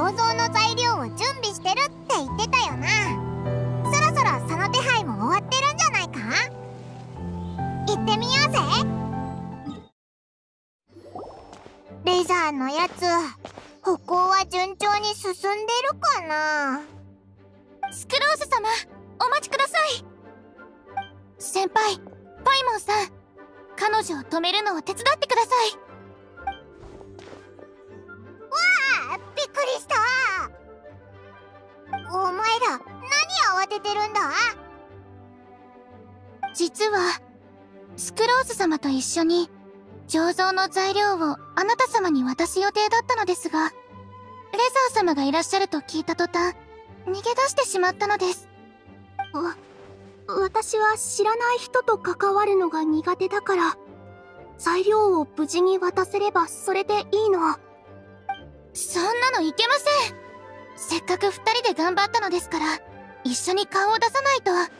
醸造の材料を準備してるって言ってたよな。そろそろその手配も終わってるんじゃないか？行ってみようぜ。レザーのやつ歩行は順調に進んでるかな？スクローズ様お待ちください。先輩パイモンさん彼女を止めるのを手伝ってください。ス様と一緒に醸造の材料をあなた様に渡す予定だったのですがレザー様がいらっしゃると聞いた途端逃げ出してしまったのです。わ私は知らない人と関わるのが苦手だから材料を無事に渡せればそれでいいの。そんなのいけません。せっかく2人で頑張ったのですから一緒に顔を出さないと。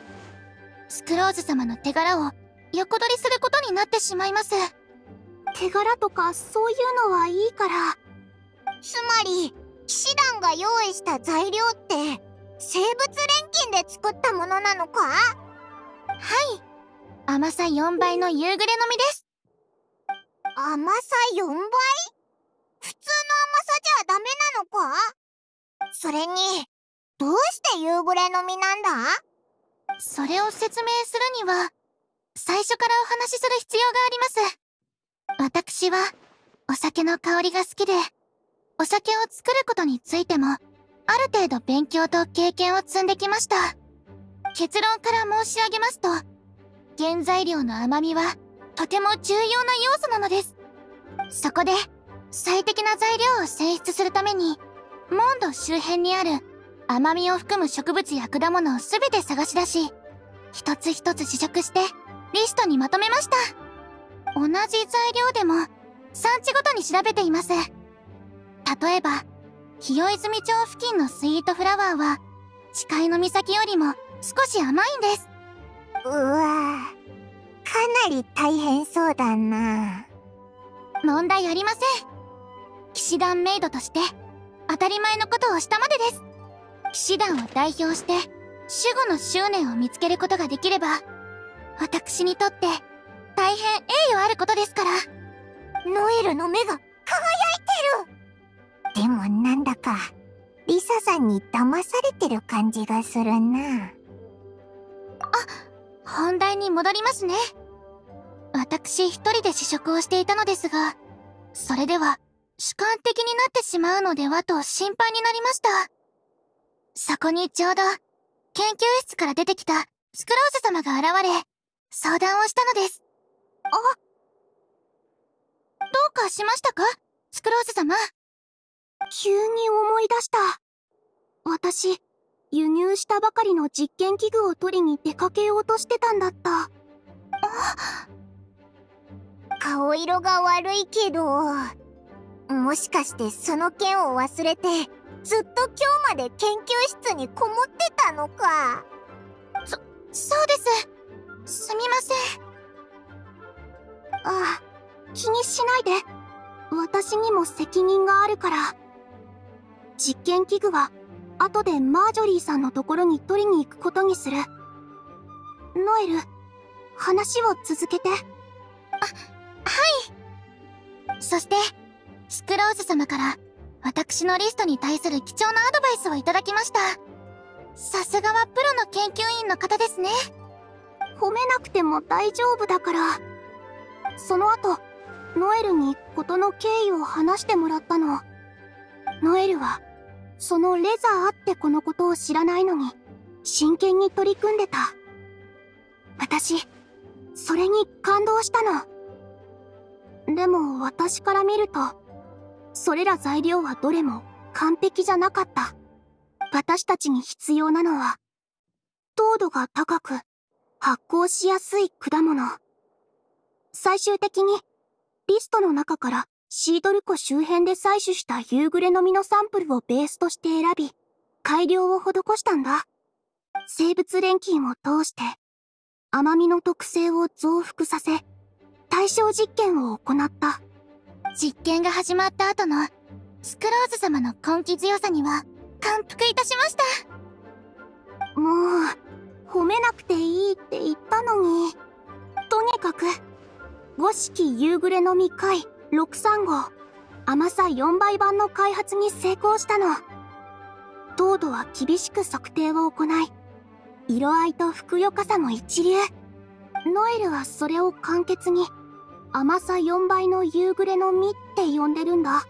スクローズ様の手柄を横取りすることになってしまいます。手柄とかそういうのはいいから。つまり騎士団が用意した材料って生物錬金で作ったものなのか？はい。甘さ4倍の夕暮れの実です。甘さ4倍？普通の甘さじゃダメなのか？それにどうして夕暮れの実なんだ？それを説明するには最初からお話しする必要があります。私はお酒の香りが好きでお酒を作ることについてもある程度勉強と経験を積んできました。結論から申し上げますと原材料の甘みはとても重要な要素なのです。そこで最適な材料を選出するためにモンド周辺にある甘みを含む植物や果物を全て探し出し一つ一つ試食してリストにまとめました。同じ材料でも産地ごとに調べています。例えば清泉町付近のスイートフラワーは誓いの岬よりも少し甘いんです。うわかなり大変そうだな。問題ありません。騎士団メイドとして当たり前のことをしたまでです。騎士団を代表して守護の執念を見つけることができれば私にとって大変栄誉あることですから。ノエルの目が輝いてる。でもなんだかリサさんに騙されてる感じがするな。あ本題に戻りますね。私一人で試食をしていたのですがそれでは主観的になってしまうのではと心配になりました。そこにちょうど研究室から出てきたスクローズ様が現れ相談をしたのです。あどうかしましたか？スクローズ様。急に思い出した。私輸入したばかりの実験器具を取りに出かけようとしてたんだった。顔色が悪いけどもしかしてその件を忘れてずっと今日まで研究室にこもってたのか。そそうですすみません。ああ気にしないで。私にも責任があるから。実験器具は後でマージョリーさんのところに取りに行くことにする。ノエル話を続けて。あはい。そしてスクローズ様から私のリストに対する貴重なアドバイスをいただきました。さすがはプロの研究員の方ですね。褒めなくても大丈夫だから。その後ノエルに事の経緯を話してもらったの。ノエルはそのレザーってこのことを知らないのに真剣に取り組んでた。私それに感動したの。でも私から見るとそれら材料はどれも完璧じゃなかった。私たちに必要なのは糖度が高く発酵しやすい果物。最終的にリストの中からシードル湖周辺で採取した夕暮れの実のサンプルをベースとして選び改良を施したんだ。生物錬金を通して甘みの特性を増幅させ対象実験を行った。実験が始まった後のスクローズ様の根気強さには感服いたしました。もう褒めなくていいって言ったのに。とにかく五色夕暮れの未開63号甘さ4倍版の開発に成功したの。糖度は厳しく測定を行い色合いとふくよかさも一流。ノエルはそれを簡潔に甘さ4倍の夕暮れの実って呼んでるんだ。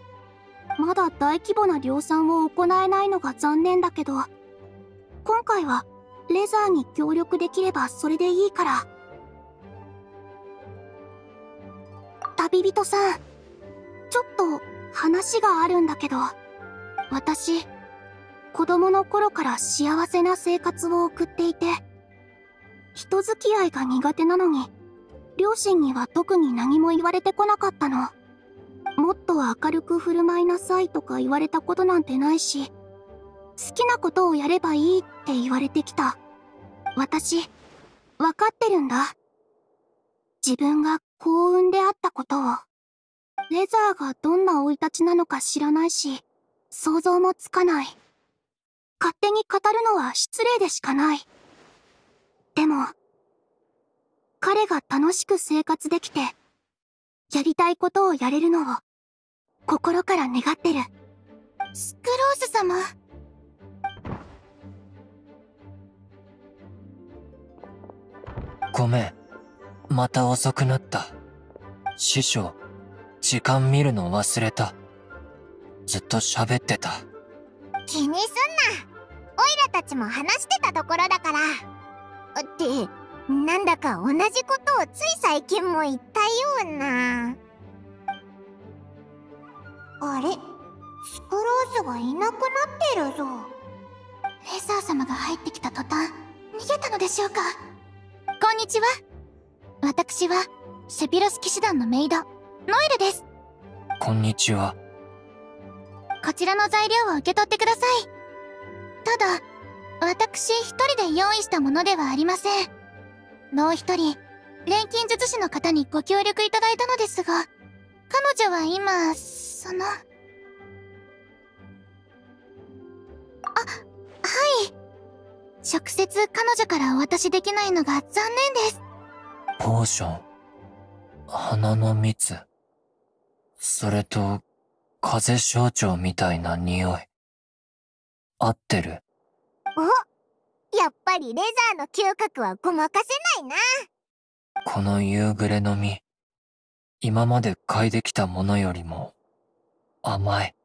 まだ大規模な量産を行えないのが残念だけど今回はレザーに協力できればそれでいいから。旅人さんちょっと話があるんだけど私子供の頃から幸せな生活を送っていて人付き合いが苦手なのに両親には特に何も言われてこなかったの。もっと明るく振る舞いなさいとか言われたことなんてないし好きなことをやればいいって言われてきた。私分かってるんだ。自分が幸運であったことを。レザーがどんな生い立ちなのか知らないし想像もつかない。勝手に語るのは失礼でしかない。でも彼が楽しく生活できてやりたいことをやれるのを心から願ってる。スクローズ様。ごめん。また遅くなった。師匠、時間見るの忘れた。ずっと喋ってた。気にすんなオイラたちも話してたところだからってなんだか同じことをつい最近も言ったようなあれ？スクローズがいなくなってるぞレザー様が入ってきた途端逃げたのでしょうか？こんにちは。私はセピロス騎士団のメイドノエルです。こんにちは。こちらの材料を受け取ってください。ただ私一人で用意したものではありません。もう一人錬金術師の方にご協力いただいたのですが彼女は今そのあはい直接彼女からお渡しできないのが残念ですポーション。花の蜜。それと、風象徴みたいな匂い。合ってる。おやっぱりレザーの嗅覚はごまかせないなこの夕暮れの実。今まで嗅いできたものよりも、甘い。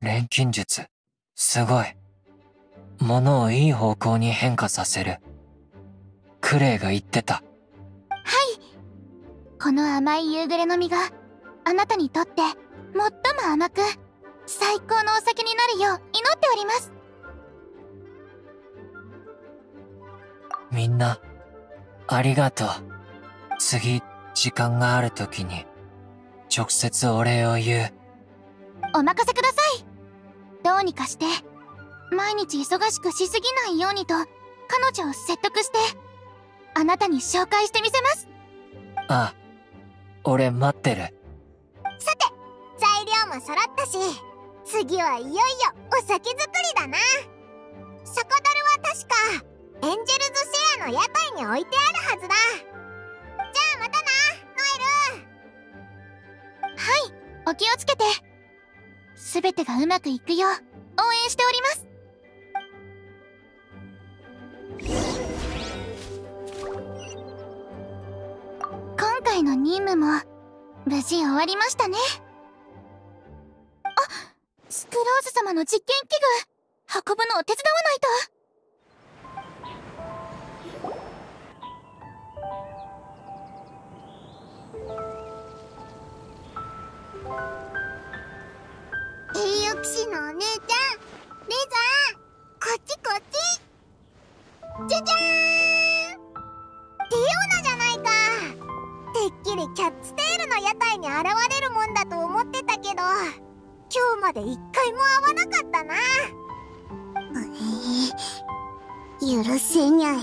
錬金術、すごい。ものをいい方向に変化させる。クレイが言ってた。この甘い夕暮れの実があなたにとって最も甘く最高のお酒になるよう祈っておりますみんな、ありがとう。次、時間がある時に、直接お礼を言う。お任せくださいどうにかして毎日忙しくしすぎないようにと彼女を説得してあなたに紹介してみせます。あ、俺待ってる。さて材料も揃ったし次はいよいよお酒作りだな。酒樽は確かエンジェルズシェアの屋台に置いてあるはずだ。じゃあまたなノエル。はいお気をつけて。全てがうまくいくよう応援しております回の任務も無事終わりましたね。あスクローズ様の実験器具運ぶのを手伝わないと。英雄騎士のお姉ちゃんレザーこっちこっち。じゃじゃーん。きりキャッツテールの屋台に現れるもんだと思ってたけど今日まで一回も会わなかったな。許せにゃい。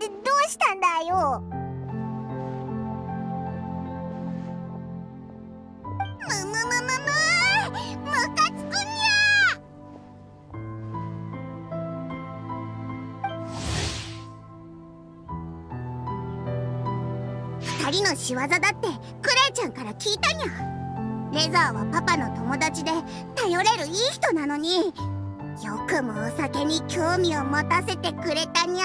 えどうしたんだよ？の仕業だってクレイちゃんから聞いたにゃレザーはパパの友達で頼れるいい人なのによくもお酒に興味を持たせてくれたにゃ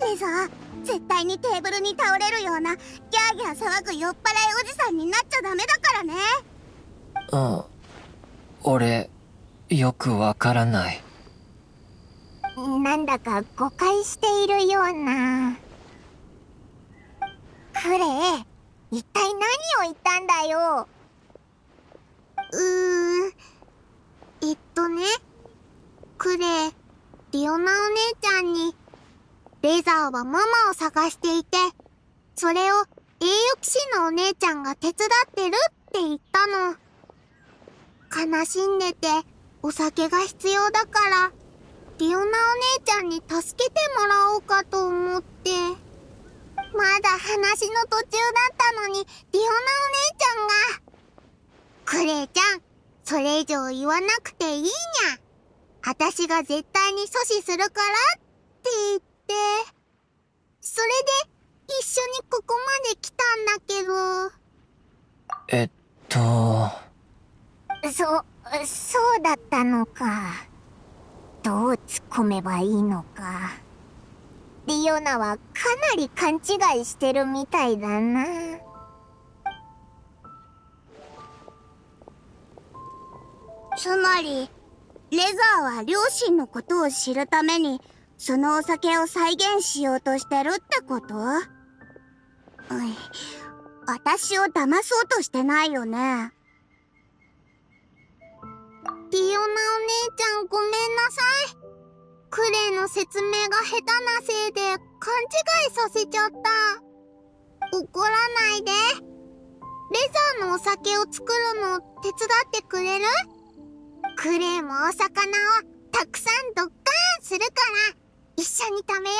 レザー絶対にテーブルに倒れるようなギャーギャー騒ぐ酔っ払いおじさんになっちゃダメだからねうん。俺、よくわからない。なんだか誤解しているような。クレイ一体何を言ったんだよ。うーえっとね。クレイリオナお姉ちゃんにレザーはママを探していてそれを栄誉騎士のお姉ちゃんが手伝ってるって言ったの。悲しんでてお酒が必要だから。リオナお姉ちゃんに助けてもらおうかと思って。まだ話の途中だったのに、リオナお姉ちゃんが。クレイちゃん、それ以上言わなくていいにゃ。私が絶対に阻止するからって言って。それで、一緒にここまで来たんだけど。えっと、そ、そうだったのか。どう突っ込めばいいのか。リオナはかなり勘違いしてるみたいだな。つまり、レザーは両親のことを知るために、そのお酒を再現しようとしてるってこと？うい私を騙そうとしてないよね。リオナお姉ちゃんごめんなさい。クレイの説明が下手なせいで勘違いさせちゃった。怒らないで。レザーのお酒を作るの手伝ってくれる？クレイもお魚をたくさんドッカーンするから一緒に食べよ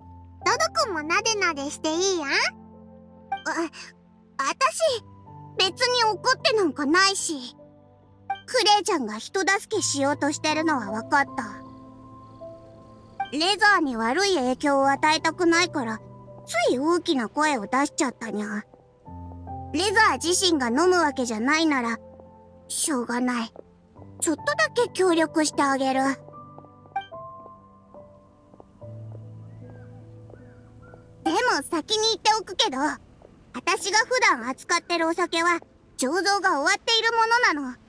う。ドドコもなでなでしていいや？あ、あたし別に怒ってなんかないし。クレイちゃんが人助けしようとしてるのは分かった。レザーに悪い影響を与えたくないから、つい大きな声を出しちゃったにゃ。レザー自身が飲むわけじゃないなら、しょうがない。ちょっとだけ協力してあげる。でも先に言っておくけど、私が普段扱ってるお酒は、醸造が終わっているものなの。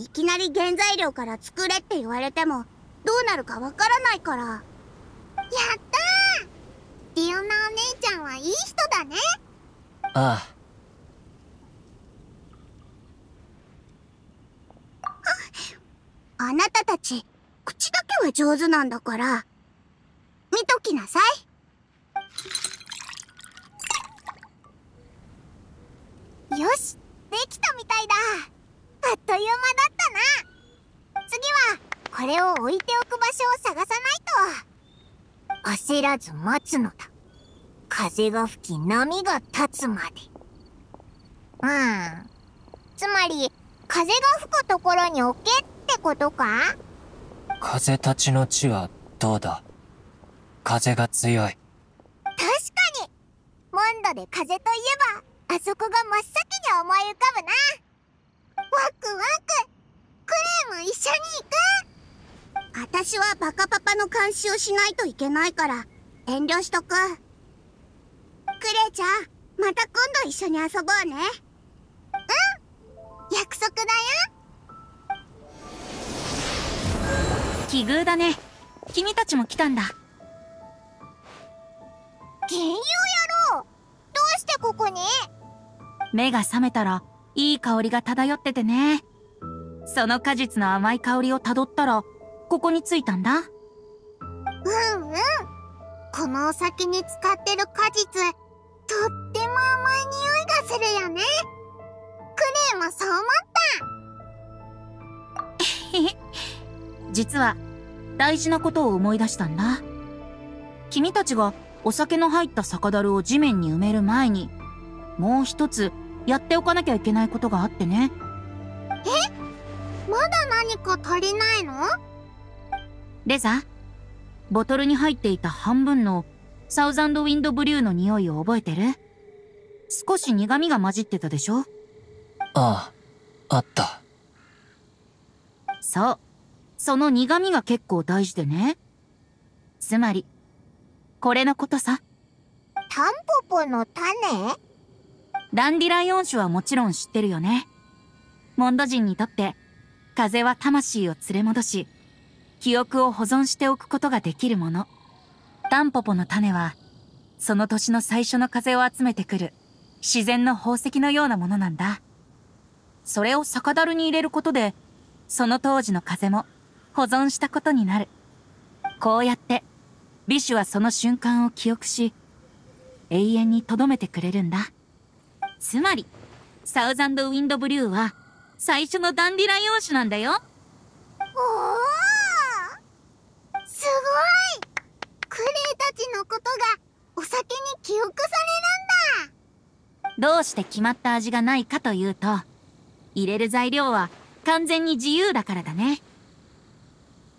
いきなり原材料から作れって言われても、どうなるかわからないから。やったーリオナお姉ちゃんはいい人だね。ああなたたち、口だけは上手なんだから。見ときなさい。よし、できたみたいだ。いう間だったな。次は、これを置いておく場所を探さないと。焦らず待つのだ。風が吹き波が立つまで。うん。つまり、風が吹くところに置けってことか？あ、風立ちの地はどうだ？風が強い。確かにモンドで風といえば、あそこが真っ先に思い浮かぶな。ワクワク。クレイも一緒に行く。私はバカパパの監視をしないといけないから、遠慮しとく。クレイちゃん、また今度一緒に遊ぼうね。うん？約束だよ。奇遇だね。君たちも来たんだ。銀融野郎どうしてここに？目が覚めたらいい香りが漂っててね。その果実の甘い香りをたどったらここに着いたんだ。うんうん。このお酒に使ってる果実とっても甘い匂いがするよね。クレイもそう思った。実は大事なことを思い出したんだ。君たちがお酒の入った酒樽を地面に埋める前にもう一つやっておかなきゃいけないことがあってねまだ何か足りないの？レザボトルに入っていた半分のサウザンドウィンドブリューの匂いを覚えてる？少し苦味が混じってたでしょ？ああ、あった。そう。その苦味が結構大事でね。つまり、これのことさ。タンポポの種？ダンディライオン種はもちろん知ってるよね。モンド人にとって、風は魂を連れ戻し、記憶を保存しておくことができるもの。タンポポの種は、その年の最初の風を集めてくる、自然の宝石のようなものなんだ。それを酒樽に入れることで、その当時の風も保存したことになる。こうやって、ビシュはその瞬間を記憶し、永遠に留めてくれるんだ。つまり、サウザンドウィンドブリューは、最初のダンディライオン種なんだよ。おおすごいクレイたちのことがお酒に記憶さどうして決まった味がないかというと、入れる材料は完全に自由だからだね。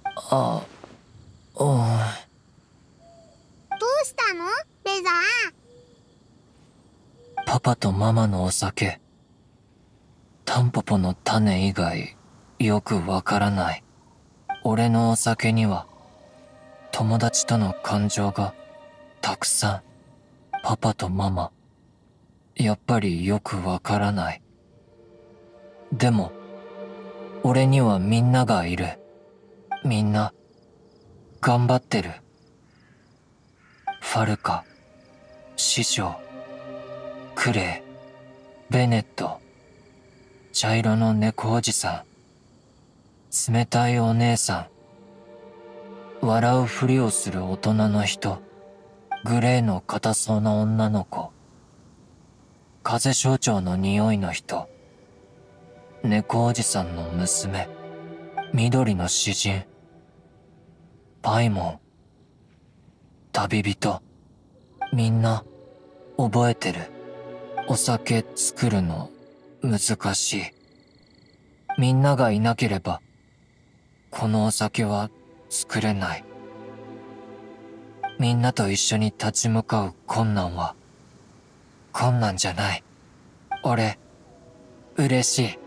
あ、おう。れるんだどうしたのレザーパパとママのお酒。タンポポの種以外、よくわからない。俺のお酒には、友達との感情が、たくさん。パパとママ。やっぱりよくわからない。でも、俺にはみんながいる。みんな、頑張ってる。ファルカ、師匠、クレイ、ベネット、茶色の猫おじさん、冷たいお姉さん、笑うふりをする大人の人、グレーの硬そうな女の子、風象徴の匂いの人、猫おじさんの娘、緑の詩人、パイモン、旅人、みんな、覚えてる。お酒作るの、難しい。みんながいなければ、このお酒は作れない。みんなと一緒に立ち向かう困難は、困難じゃない。俺、嬉しい。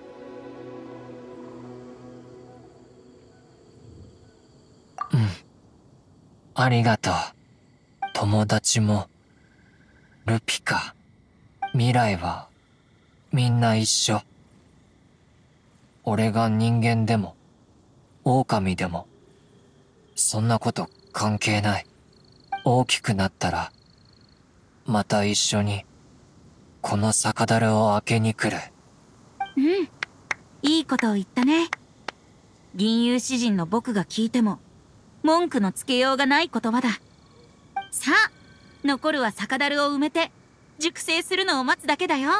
うん。ありがとう。友達も、ルピカ、未来は、みんな一緒。俺が人間でも、狼でも、そんなこと関係ない。大きくなったら、また一緒に、この酒樽を開けに来る。うん。いいことを言ったね。銀融詩人の僕が聞いても、文句のつけようがない言葉だ。さあ、残るは酒樽を埋めて、熟成するのを待つだけだよ。よ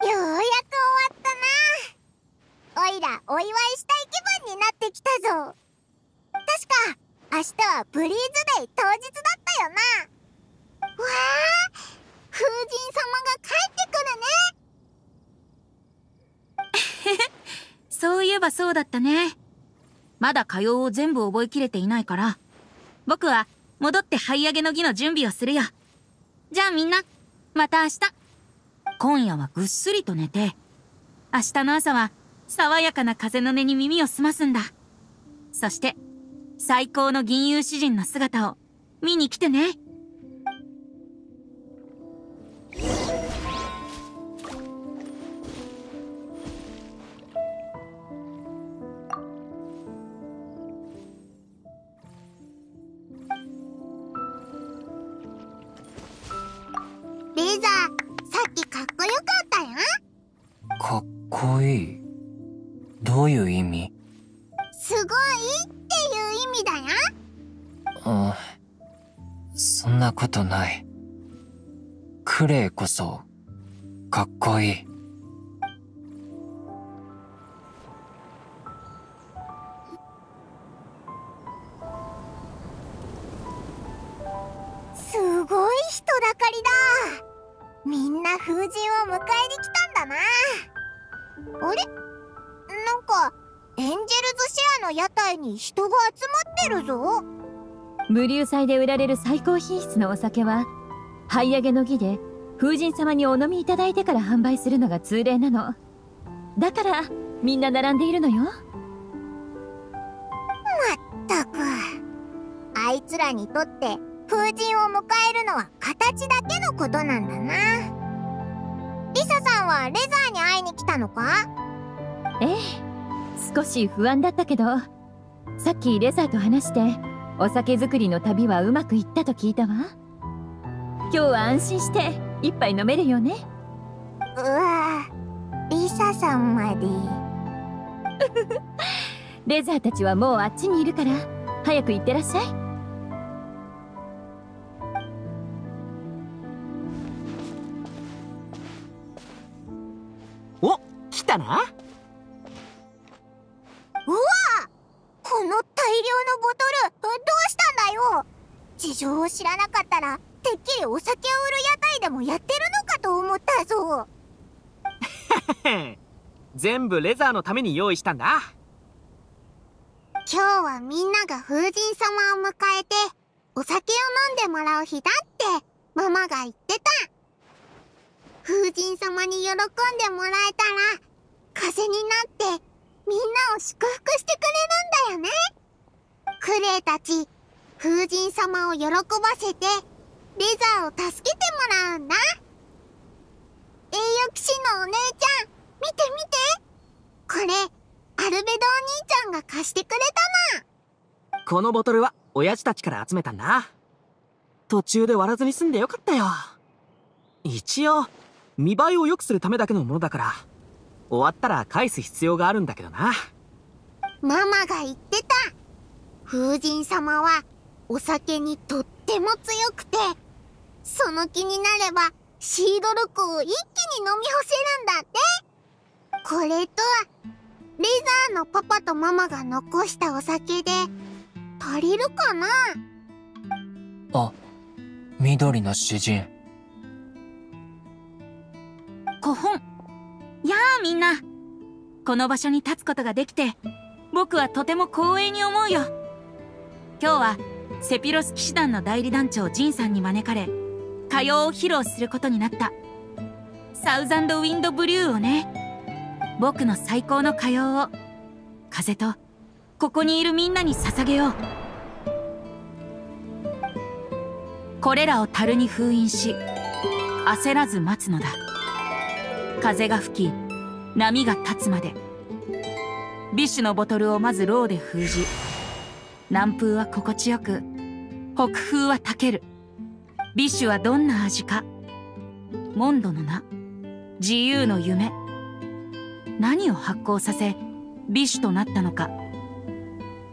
うやく終わったな。おいらお祝いしたい気分になってきたぞ。確か明日はブリーズデイ当日だったよな。わあ風神様が帰ってくるね。そういえばそうだったね。まだ歌謡を全部覚えきれていないから、僕は戻って這い上げの儀の準備をするよ。じゃあみんな、また明日。今夜はぐっすりと寝て、明日の朝は爽やかな風の音に耳を澄ますんだ。そして、最高の銀融詩人の姿を見に来てね。クレイこそ、かっこいい。すごい人だかりだ。みんな風神を迎えに来たんだな。あれ？なんかエンジェルズシェアの屋台に人が集まってるぞ。無流祭で売られる最高品質のお酒は灰上げの儀で風神様にお飲みいただいてから販売するのが通例なの。だからみんな並んでいるのよ。ったくあいつらにとって風神を迎えるのは形だけのことなんだな。リサさんはレザーに会いに来たのか？ええ少し不安だったけどさっきレザーと話してお酒作りの旅はうまくいったと聞いたわ。今日は安心して一杯飲めるよね。うわリサさんまで。レザーたちはもうあっちにいるから早く行ってらっしゃい。お来たな。うわこの大量のボトルどうしたんだよ。事情を知らなかったらてっきりお酒を売る屋台でもやってるのかと思ったぞ。全部レザーのために用意したんだ。今日はみんなが風神様を迎えてお酒を飲んでもらう日だってママが言ってた。風神様に喜んでもらえたら風になってみんなを祝福してくれるんだよね。クレイたち風神様を喜ばせてレザーを助けてもらうんだ栄誉騎士のお姉ちゃん見て見て。これアルベドお兄ちゃんが貸してくれたな。このボトルは親父たちから集めたんだ途中で割らずに済んでよかったよ。一応見栄えを良くするためだけのものだから終わったら返す必要があるんだけどな。ママが言ってた。風神様はお酒にとっても強くてその気になればシードルクを一気に飲み干せるんだって。これとレザーのパパとママが残したお酒で足りるかな？あ緑の詩人。古本やあみんな。この場所に立つことができて僕はとても光栄に思うよ。今日はセピロス騎士団の代理団長ジンさんに招かれ歌謡を披露することになった。サウザンドウィンドブリューをね。僕の最高の歌謡を。風とここにいるみんなに捧げよう。これらを樽に封印し焦らず待つのだ。風が吹き波が立つまで。ビッシュのボトルをまずローで封じ南風は心地よく北風はたける。ビッシュはどんな味か。モンドの名。自由の夢。何を発行させビッシュとなったのか。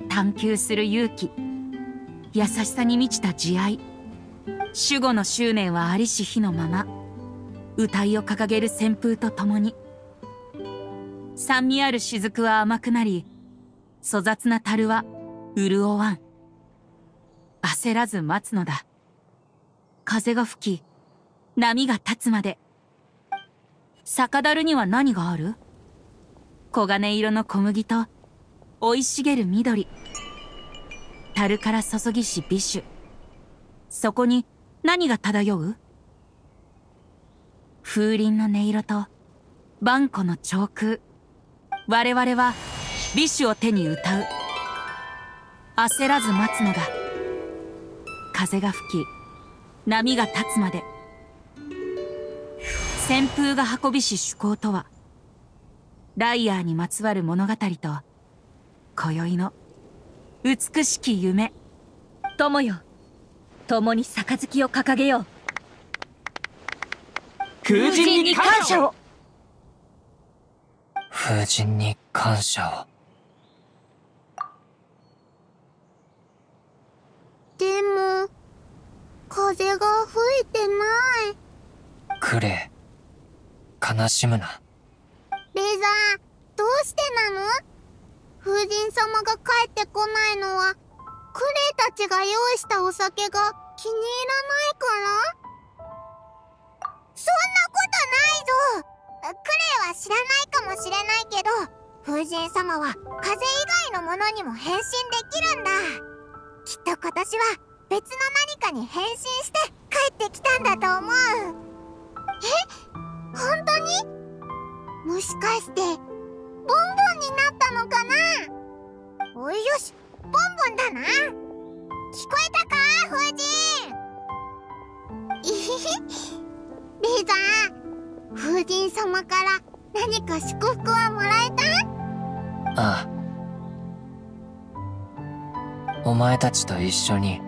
探求する勇気。優しさに満ちた慈愛。守護の執念はありし日のまま。歌いを掲げる旋風とともに。酸味ある雫は甘くなり粗雑な樽は潤わん。焦らず待つのだ。風が吹き波が立つまで。酒樽には何がある？黄金色の小麦と生い茂る緑。樽から注ぎしビシュそこに何が漂う？風鈴の音色と万古の長空。我々はビシュを手に歌う。焦らず待つのだ風が吹き波が立つまで。旋風が運びし趣向とはライアーにまつわる物語と今宵の美しき夢。友よ。共に杯を掲げよう。風神に感謝を。風神に感謝をでも風が吹いてない。クレイ悲しむな。レザーどうしてなの？風神様が帰ってこないのはクレイたちが用意したお酒が気に入らないから？そんなことないぞ！クレイは知らないかもしれないけど風神様は風以外のものにも変身できるんだ。きっと今年は別の何かに変身して帰ってきたんだと思う。え？本当に？もしかしてボンボンになったのかな？おいよしボンボンだな。聞こえたか？風神。いひひレーザー風神様から何か祝福はもらえた？ああ。お前たちと一緒に、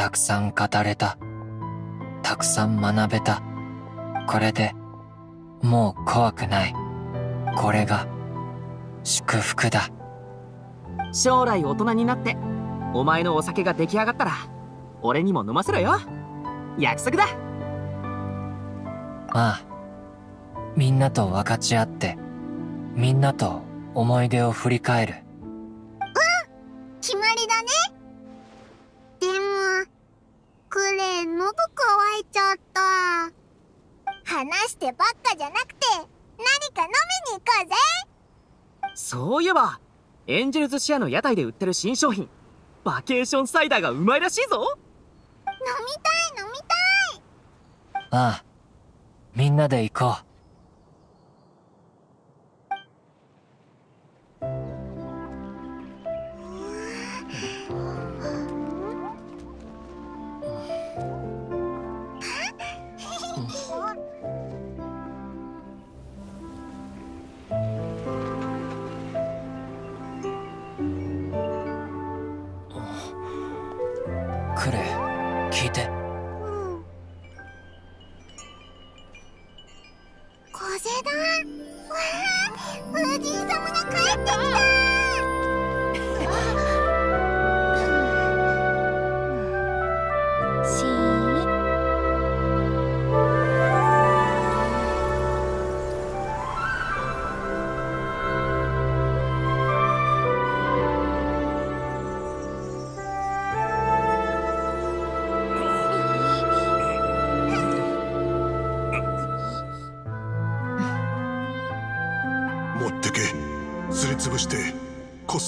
たくさん語れた。たくさん学べた。これで、もう怖くない。これが、祝福だ。将来大人になってお前のお酒が出来上がったら俺にも飲ませろよ約束だああ。みんなと分かち合って、みんなと思い出を振り返る。そういえばエンジェルズシアの屋台で売ってる新商品バケーションサイダーがうまいらしいぞ飲みたい飲みたいああ。みんなで行こう。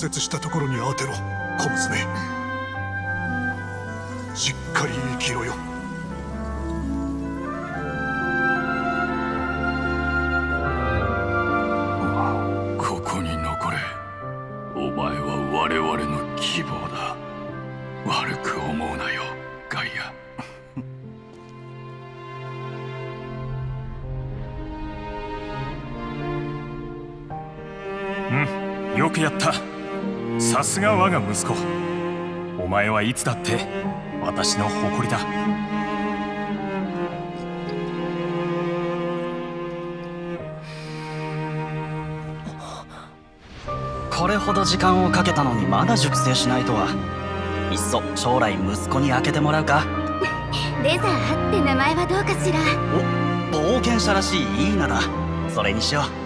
折したところに当てろ。小娘。しっかり生きろよ。すが我が息子。お前はいつだって私の誇りだ。これほど時間をかけたのにまだ熟成しないとは。いっそ将来息子に開けてもらうか。レザーって名前はどうかしら。お冒険者らしいいい名だ。それにしよう